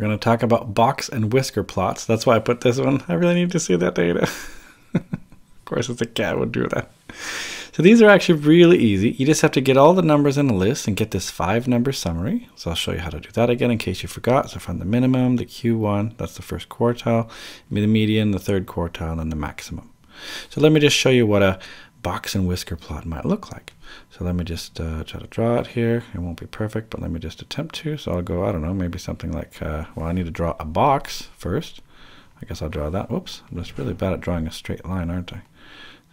We're going to talk about box and whisker plots. That's why I put this one. I really need to see that data. of course, it's a cat would do that. So these are actually really easy. You just have to get all the numbers in a list and get this five number summary. So I'll show you how to do that again in case you forgot. So from the minimum, the Q1, that's the first quartile, the median, the third quartile, and the maximum. So let me just show you what a box and whisker plot might look like. So let me just uh, try to draw it here. It won't be perfect, but let me just attempt to. So I'll go, I don't know, maybe something like, uh, well, I need to draw a box first. I guess I'll draw that. Whoops, I'm just really bad at drawing a straight line, aren't I?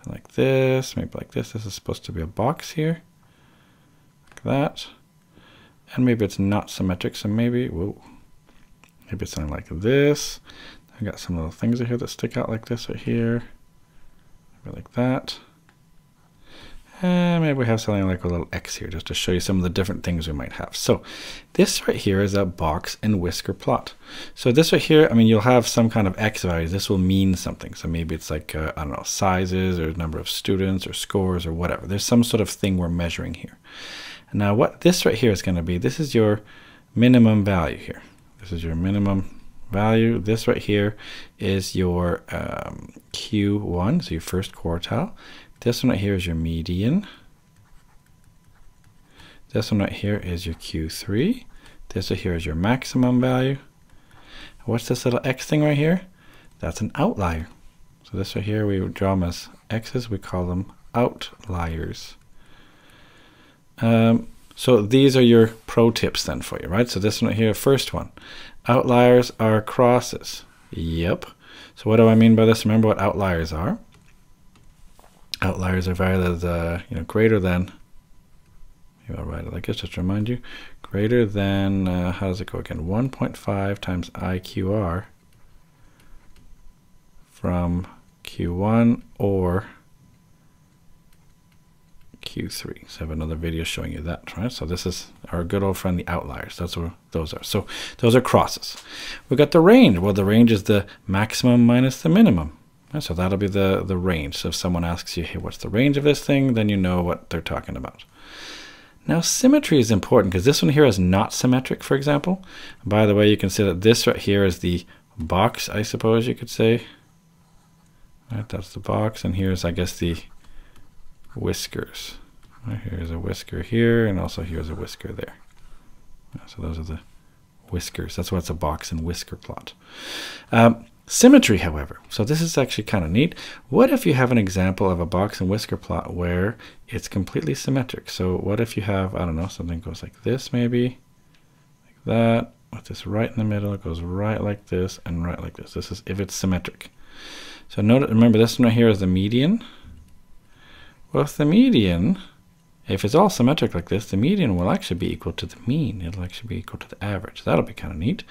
like this, maybe like this. This is supposed to be a box here, like that. And maybe it's not symmetric, so maybe, whoa, maybe it's something like this. I got some little things here that stick out like this right here, maybe like that. And maybe we have something like a little X here just to show you some of the different things we might have. So this right here is a box and whisker plot. So this right here, I mean, you'll have some kind of X values. This will mean something. So maybe it's like, uh, I don't know, sizes or number of students or scores or whatever. There's some sort of thing we're measuring here. Now what this right here is going to be, this is your minimum value here. This is your minimum value. This right here is your um, Q1, so your first quartile. This one right here is your median. This one right here is your Q3. This right here is your maximum value. What's this little X thing right here? That's an outlier. So this right here, we draw them as X's. We call them outliers. Um, so these are your pro tips then for you, right? So this one right here, first one. Outliers are crosses. Yep. So what do I mean by this? Remember what outliers are outliers are valued as you know greater than maybe I'll write it like this just to remind you greater than uh, how does it go again 1.5 times IQR from Q1 or Q3. So I have another video showing you that, right? So this is our good old friend, the outliers. That's what those are. So those are crosses. We got the range. Well, the range is the maximum minus the minimum. So that'll be the, the range. So if someone asks you, hey, what's the range of this thing, then you know what they're talking about. Now symmetry is important because this one here is not symmetric, for example. By the way, you can see that this right here is the box, I suppose you could say. Right, that's the box, and here's, I guess, the whiskers. Right, here's a whisker here, and also here's a whisker there. So those are the whiskers. That's why it's a box and whisker plot. Um, Symmetry, however, so this is actually kind of neat. What if you have an example of a box and whisker plot where it's completely symmetric? So what if you have, I don't know, something goes like this maybe, like that, with this right in the middle, it goes right like this and right like this. This is if it's symmetric. So note, remember this one right here is the median. Well, if the median if it's all symmetric like this, the median will actually be equal to the mean. It'll actually be equal to the average. That'll be kind of neat.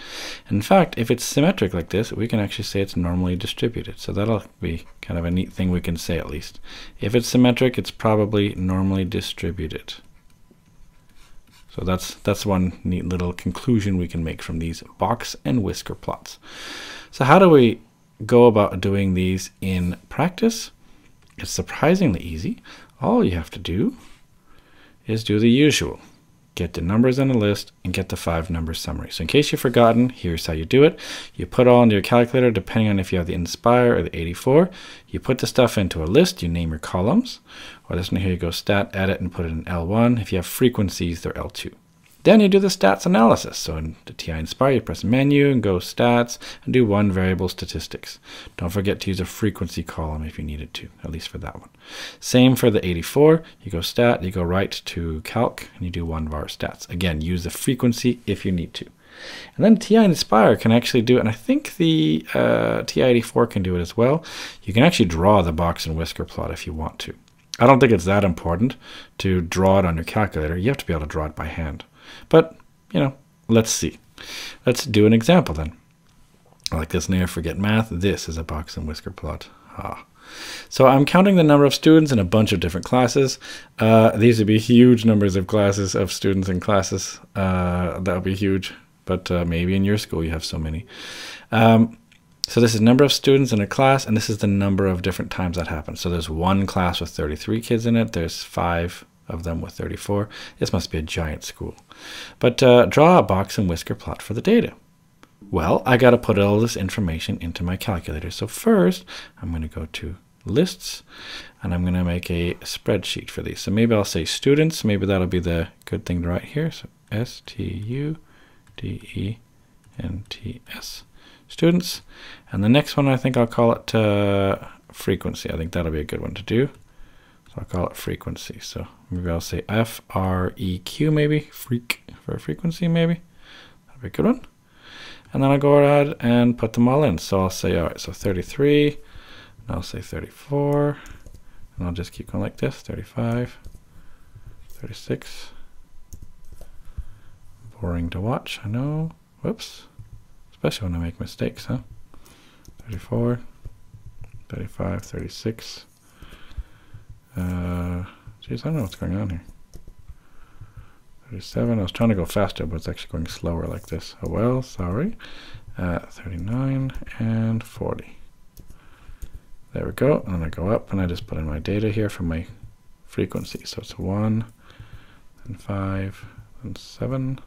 In fact, if it's symmetric like this, we can actually say it's normally distributed. So that'll be kind of a neat thing we can say at least. If it's symmetric, it's probably normally distributed. So that's that's one neat little conclusion we can make from these box and whisker plots. So how do we go about doing these in practice? It's surprisingly easy. All you have to do is do the usual. Get the numbers on the list and get the five number summary. So in case you've forgotten, here's how you do it. You put all into your calculator, depending on if you have the Nspire or the 84. You put the stuff into a list, you name your columns. Or this one here, you go stat, edit, and put it in L1. If you have frequencies, they're L2. Then you do the stats analysis. So in the TI Nspire, you press menu and go stats and do one variable statistics. Don't forget to use a frequency column if you needed to, at least for that one. Same for the 84. You go stat, you go right to calc, and you do one var stats. Again, use the frequency if you need to. And then TI Nspire can actually do it, and I think the uh, TI-84 can do it as well. You can actually draw the box and whisker plot if you want to. I don't think it's that important to draw it on your calculator. You have to be able to draw it by hand. But, you know, let's see. Let's do an example then. Like this never forget math. This is a box and whisker plot. Ah. So I'm counting the number of students in a bunch of different classes. Uh, these would be huge numbers of classes of students in classes. Uh, that would be huge, but uh, maybe in your school you have so many. Um, so this is number of students in a class, and this is the number of different times that happens. So there's one class with 33 kids in it. There's five of them with 34. This must be a giant school. But uh, draw a box and whisker plot for the data. Well, I got to put all this information into my calculator. So first, I'm going to go to lists and I'm going to make a spreadsheet for these. So maybe I'll say students. Maybe that'll be the good thing to write here. So S T U D E N T S students. And the next one, I think I'll call it uh, frequency. I think that'll be a good one to do. I'll call it frequency. So maybe I'll say F R E Q maybe freak for frequency maybe. That'd be a good one. And then I'll go ahead and put them all in. So I'll say, all right, so 33, and I'll say 34, and I'll just keep going like this, 35, 36. Boring to watch, I know. Whoops. Especially when I make mistakes, huh? 34, 35, 36. Uh, geez, I don't know what's going on here. 37. I was trying to go faster, but it's actually going slower like this. Oh well, sorry. Uh, 39 and 40. There we go. And I go up and I just put in my data here for my frequency. So it's 1 and 5 and 7.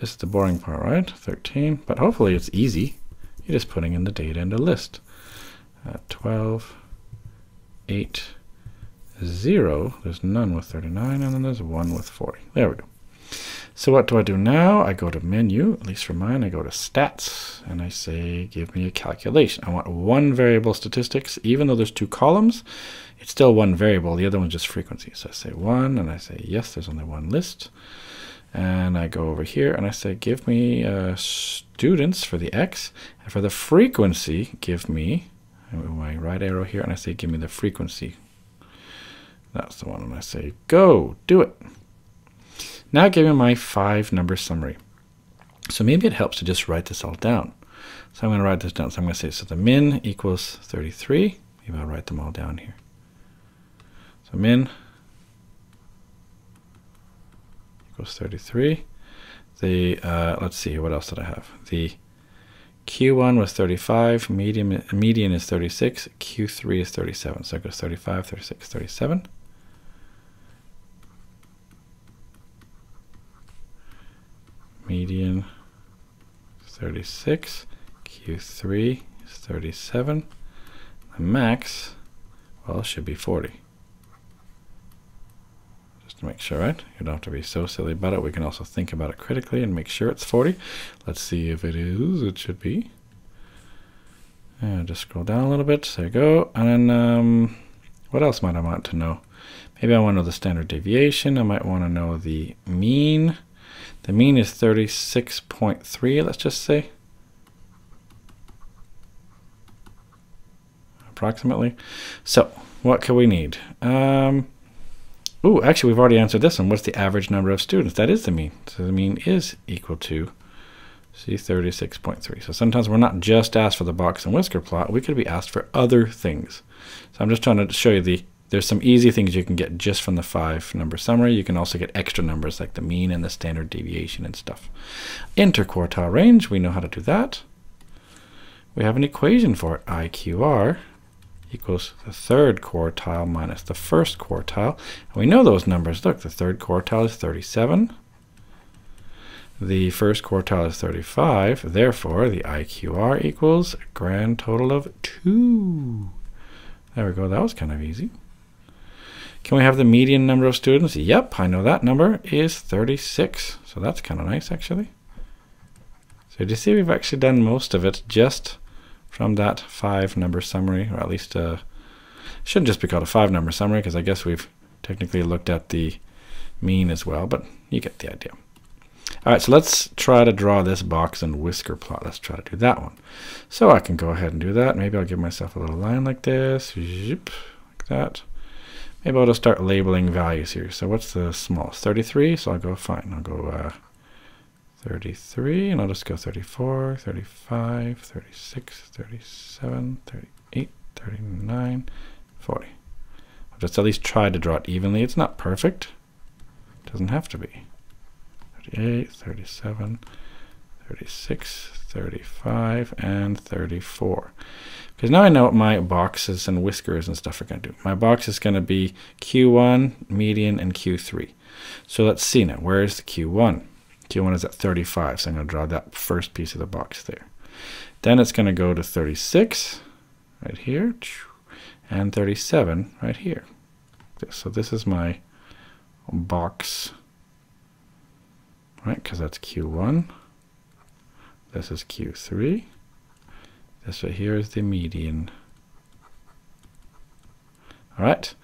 This is the boring part, right? 13. But hopefully it's easy. You're just putting in the data in the list. Uh, 12, 8, 0. There's none with 39, and then there's 1 with 40. There we go. So what do I do now? I go to menu, at least for mine, I go to stats, and I say, give me a calculation. I want one variable statistics, even though there's two columns, it's still one variable. The other one's just frequency. So I say one, and I say, yes, there's only one list. And I go over here, and I say, give me uh, students for the x, and for the frequency, give me, my right arrow here, and I say, give me the frequency. That's the one, and I say, go, do it. Now give me my five number summary. So maybe it helps to just write this all down. So I'm going to write this down. So I'm going to say, so the min equals 33. Maybe I'll write them all down here. So min equals 33. The, uh, let's see, what else did I have? The Q1 was 35, median, median is 36, Q3 is 37. So it goes 35, 36, 37. Median 36, Q3 is 37, the max, well, should be 40. Just to make sure, right? You don't have to be so silly about it. We can also think about it critically and make sure it's 40. Let's see if it is. It should be. And just scroll down a little bit. There you go. And then, um, what else might I want to know? Maybe I want to know the standard deviation. I might want to know the mean. The mean is 36.3, let's just say. Approximately. So, what can we need? Um, oh, actually, we've already answered this one. What's the average number of students? That is the mean. So the mean is equal to C36.3. So sometimes we're not just asked for the box and whisker plot. We could be asked for other things. So I'm just trying to show you the there's some easy things you can get just from the five number summary. You can also get extra numbers like the mean and the standard deviation and stuff. Interquartile range, we know how to do that. We have an equation for it. IQR equals the third quartile minus the first quartile. And we know those numbers. Look, the third quartile is 37. The first quartile is 35. Therefore, the IQR equals a grand total of 2. There we go. That was kind of easy. Can we have the median number of students? Yep, I know that number is 36. So that's kind of nice, actually. So do you see we've actually done most of it just from that five number summary, or at least uh, shouldn't just be called a five number summary because I guess we've technically looked at the mean as well, but you get the idea. All right, so let's try to draw this box and whisker plot. Let's try to do that one. So I can go ahead and do that. Maybe I'll give myself a little line like this, like that. Maybe I'll just start labeling values here. So what's the smallest? 33. So I'll go fine. I'll go uh, 33 and I'll just go 34, 35, 36, 37, 38, 39, 40. I'll just at least try to draw it evenly. It's not perfect. It doesn't have to be. 38, 37, 36, 35, and 34. Because now I know what my boxes and whiskers and stuff are going to do. My box is going to be Q1, median, and Q3. So let's see now. Where is the Q1? Q1 is at 35, so I'm going to draw that first piece of the box there. Then it's going to go to 36 right here, and 37 right here. So this is my box, right, because that's Q1. This is Q3. This right here is the median. All right.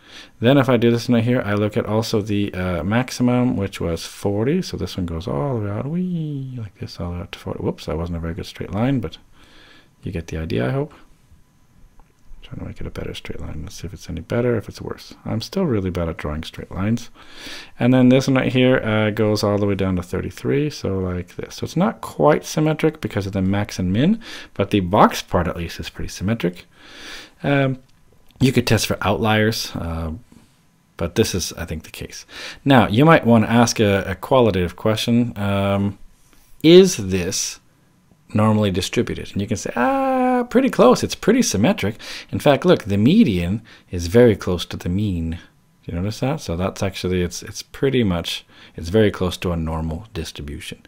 Then if I do this right here, I look at also the uh, maximum, which was 40. So this one goes all the way out, wee, like this, all the way out to 40. Whoops, that wasn't a very good straight line, but you get the idea, I hope. Trying to make it a better straight line. Let's see if it's any better, if it's worse. I'm still really bad at drawing straight lines. And then this one right here uh, goes all the way down to 33, so like this. So it's not quite symmetric because of the max and min, but the box part at least is pretty symmetric. Um, you could test for outliers, uh, but this is, I think, the case. Now, you might want to ask a, a qualitative question. Um, is this normally distributed? And you can say, ah, pretty close. It's pretty symmetric. In fact, look, the median is very close to the mean. Do you notice that? So that's actually, it's, it's pretty much, it's very close to a normal distribution.